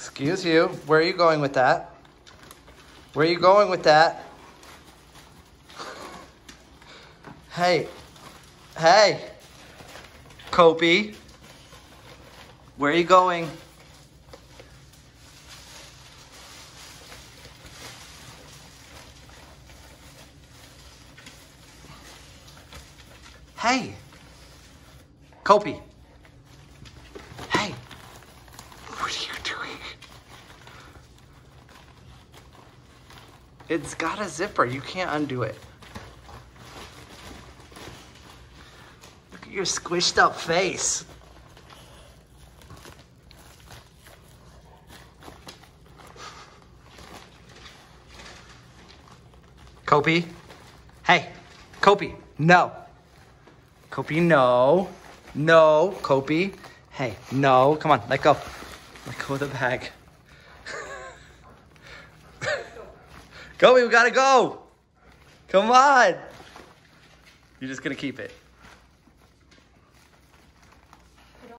Excuse you. Where are you going with that? Where are you going with that? Hey. Hey. Kopi. Where are you going? Hey. Kopi. Hey. What are you doing? It's got a zipper. You can't undo it. Look at your squished up face. Kopi. Hey. Kopi. No. Kopi, no. No. Kopi. Hey, no. Come on, let go. Let go of the bag. Kopi, we gotta go. Come on. You're just gonna keep it.